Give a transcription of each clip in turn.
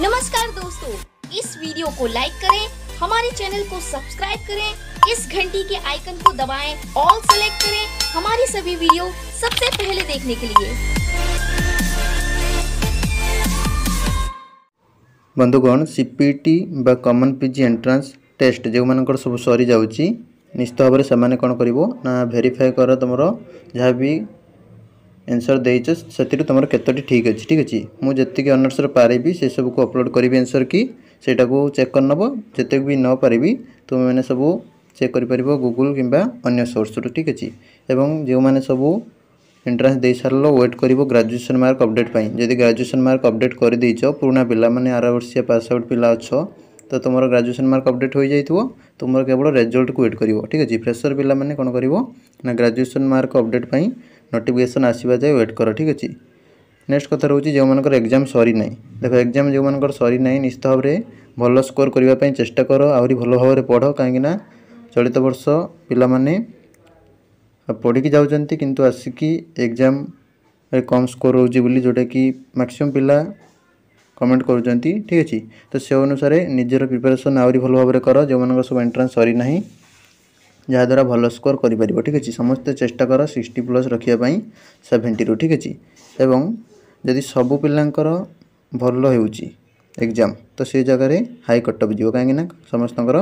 नमस्कार दोस्तों इस वीडियो को लाइक करें हमारे चैनल को सब्सक्राइब करें इस घंटी के आइकन को दबाएं ऑल सेलेक्ट करें हमारी सभी वीडियो सबसे पहले देखने के लिए बंधुगण सीपीटी बा कमन पीजी एंट्रेंस टेस्ट जो मान सब सरी जाउची निश्चित भाव से कौन कर भेरीफाए कर तुम जहाँ भी ଏନ୍ସର୍ ଦେଇଛ ସେଥିରୁ ତୁମର କେତୋଟି ଠିକ୍ ଅଛି ଠିକ୍ ଅଛି ମୁଁ ଯେତିକି ଅନର୍ସରେ ପାରିବି ସେସବୁକୁ ଅପଲୋଡ଼ କରିବି ଏନ୍ସର୍ କି ସେଇଟାକୁ ଚେକ୍ କରିନେବ ଯେତିକି ବି ନ ପାରିବି ତୁମେମାନେ ସବୁ ଚେକ୍ କରିପାରିବ ଗୁଗୁଲ୍ କିମ୍ବା ଅନ୍ୟ ସୋର୍ସରୁ ଠିକ୍ ଅଛି ଏବଂ ଯେଉଁମାନେ ସବୁ ଏଣ୍ଟ୍ରାନ୍ସ ଦେଇସାରିଲ ୱେଟ୍ କରିବ ଗ୍ରାଜୁଏସନ୍ ମାର୍କ ଅପଡ଼େଟ୍ ପାଇଁ ଯଦି ଗ୍ରାଜୁଏସନ୍ ମାର୍କ ଅପଡ଼େଟ୍ କରିଦେଇଛ ପୁରୁଣା ପିଲାମାନେ ଆର ବର୍ଷିଆ ପାସ୍ ଆଉଟ୍ ପିଲା ଅଛ ତ ତୁମର ଗ୍ରାଜୁଏସନ୍ ମାର୍କ ଅପଡ଼େଟ୍ ହୋଇଯାଇଥିବ ତୁମର କେବଳ ରେଜଲ୍ଟକୁ ୱେଟ୍ କରିବ ଠିକ୍ ଅଛି ଫ୍ରେସର୍ ପିଲାମାନେ କ'ଣ କରିବ ନା ଗ୍ରାଜୁଏସନ୍ ମାର୍କ ଅପଡ଼େଟ୍ ପାଇଁ ନୋଟିଫିକେସନ୍ ଆସିବା ଯାଏ ୱେଟ୍ କର ଠିକ୍ ଅଛି ନେକ୍ସଟ କଥା ରହୁଛି ଯେଉଁମାନଙ୍କର ଏକ୍ଜାମ୍ ସରିନାହିଁ ଦେଖ ଏକ୍ଜାମ୍ ଯେଉଁମାନଙ୍କର ସରିନାହିଁ ନିଶ୍ଚିତ ଭାବରେ ଭଲ ସ୍କୋର କରିବା ପାଇଁ ଚେଷ୍ଟା କର ଆହୁରି ଭଲ ଭାବରେ ପଢ଼ କାହିଁକିନା ଚଳିତ ବର୍ଷ ପିଲାମାନେ ପଢ଼ିକି ଯାଉଛନ୍ତି କିନ୍ତୁ ଆସିକି ଏକ୍ଜାମ୍ରେ କମ୍ ସ୍କୋର ରହୁଛି ବୋଲି ଯେଉଁଟାକି ମ୍ୟାକ୍ସିମମ୍ ପିଲା କମେଣ୍ଟ କରୁଛନ୍ତି ଠିକ୍ ଅଛି ତ ସେ ଅନୁସାରେ ନିଜର ପ୍ରିପାରେସନ୍ ଆହୁରି ଭଲ ଭାବରେ କର ଯେଉଁମାନଙ୍କର ସବୁ ଏଣ୍ଟ୍ରାନ୍ସ ସରିନାହିଁ ଯାହାଦ୍ୱାରା ଭଲ ସ୍କୋର୍ କରିପାରିବ ଠିକ୍ ଅଛି ସମସ୍ତେ ଚେଷ୍ଟା କର ସିକ୍ସଟି ପ୍ଲସ୍ ରଖିବା ପାଇଁ ସେଭେଣ୍ଟିରୁ ଠିକ୍ ଅଛି ଏବଂ ଯଦି ସବୁ ପିଲାଙ୍କର ଭଲ ହେଉଛି ଏକ୍ଜାମ୍ ତ ସେ ଜାଗାରେ ହାଇ କଟଅଫ୍ ଯିବ କାହିଁକିନା ସମସ୍ତଙ୍କର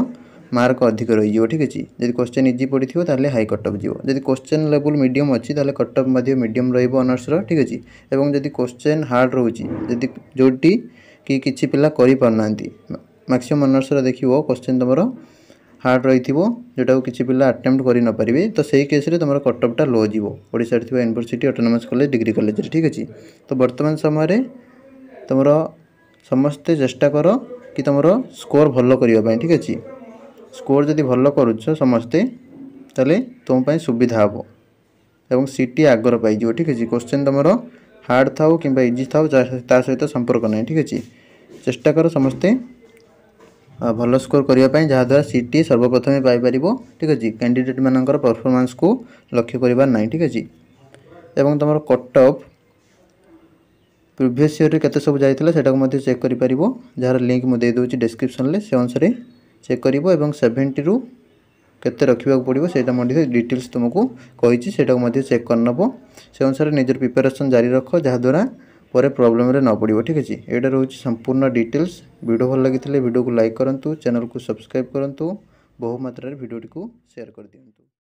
ମାର୍କ ଅଧିକ ରହିଯିବ ଠିକ୍ ଅଛି ଯଦି କୋଶ୍ଚେନ୍ ଇଜି ପଡ଼ିଥିବ ତାହେଲେ ହାଇ କଟଅଫ୍ ଯିବ ଯଦି କୋଶ୍ଚେନ୍ ଲେବୁଲ୍ ମିଡ଼ିୟମ୍ ଅଛି ତାହେଲେ କଟଅଫ୍ ମଧ୍ୟ ମିଡ଼ିୟମ୍ ରହିବ ଅନର୍ସର ଠିକ୍ ଅଛି ଏବଂ ଯଦି କୋଶ୍ଚେନ୍ ହାର୍ଡ଼ ରହୁଛି ଯଦି ଯେଉଁଠି କି କିଛି ପିଲା କରିପାରୁନାହାନ୍ତି ମ୍ୟାକ୍ସିମମ୍ ଅନର୍ସର ଦେଖିବ କୋଶ୍ଚେନ୍ ତୁମର ହାର୍ଡ଼ ରହିଥିବ ଯେଉଁଟାକୁ କିଛି ପିଲା ଆଟେମ୍ପ୍ଟ କରିନପାରିବେ ତ ସେହି କେସ୍ରେ ତୁମର କଟଅଫ୍ଟା ଲୋ ଯିବ ଓଡ଼ିଶାରେ ଥିବା ୟୁନିଭର୍ସିଟି ଅଟୋନମସ୍ କଲେଜ ଡିଗ୍ରୀ କଲେଜରେ ଠିକ୍ ଅଛି ତ ବର୍ତ୍ତମାନ ସମୟରେ ତୁମର ସମସ୍ତେ ଚେଷ୍ଟା କର କି ତୁମର ସ୍କୋର୍ ଭଲ କରିବା ପାଇଁ ଠିକ୍ ଅଛି ସ୍କୋର୍ ଯଦି ଭଲ କରୁଛ ସମସ୍ତେ ତାହେଲେ ତୁମ ପାଇଁ ସୁବିଧା ହେବ ଏବଂ ସିଟି ଆଗର ପାଇଯିବ ଠିକ୍ ଅଛି କୋଶ୍ଚେନ୍ ତୁମର ହାର୍ଡ଼ ଥାଉ କିମ୍ବା ଇଜି ଥାଉ ତା ସହିତ ସମ୍ପର୍କ ନାହିଁ ଠିକ୍ ଅଛି ଚେଷ୍ଟା କର ସମସ୍ତେ ଭଲ ସ୍କୋର କରିବା ପାଇଁ ଯାହାଦ୍ୱାରା ସିଟ୍ଟି ସର୍ବପ୍ରଥମେ ପାଇପାରିବ ଠିକ୍ ଅଛି କ୍ୟାଣ୍ଡିଡେଟ୍ମାନଙ୍କର ପରଫର୍ମାନ୍ସକୁ ଲକ୍ଷ୍ୟ କରିବା ନାହିଁ ଠିକ୍ ଅଛି ଏବଂ ତୁମର କଟ୍ ଅଫ୍ ପ୍ରିଭିୟସ୍ ଇୟର୍ରେ କେତେ ସବୁ ଯାଇଥିଲା ସେଟାକୁ ମଧ୍ୟ ଚେକ୍ କରିପାରିବ ଯାହାର ଲିଙ୍କ୍ ମୁଁ ଦେଇଦେଉଛି ଡେସ୍କ୍ରିପ୍ସନ୍ରେ ସେ ଅନୁସାରେ ଚେକ୍ କରିବ ଏବଂ ସେଭେଣ୍ଟିରୁ କେତେ ରଖିବାକୁ ପଡ଼ିବ ସେଇଟା ମଧ୍ୟ ଡିଟେଲ୍ସ ତୁମକୁ କହିଛି ସେଇଟାକୁ ମଧ୍ୟ ଚେକ୍ କରିନେବ ସେ ଅନୁସାରେ ନିଜର ପ୍ରିପାରେସନ୍ ଜାରି ରଖ ଯାହାଦ୍ୱାରା ପରେ ପ୍ରୋବ୍ଲେମରେ ନ ପଡ଼ିବ ଠିକ୍ ଅଛି ଏଇଟା ରହୁଛି ସମ୍ପୂର୍ଣ୍ଣ ଡିଟେଲ୍ସ ଭିଡ଼ିଓ ଭଲ ଲାଗିଥିଲେ ଭିଡ଼ିଓକୁ ଲାଇକ୍ କରନ୍ତୁ ଚ୍ୟାନେଲ୍କୁ ସବସ୍କ୍ରାଇବ୍ କରନ୍ତୁ ବହୁମାତ୍ରାରେ ଭିଡ଼ିଓଟିକୁ ସେୟାର କରିଦିଅନ୍ତୁ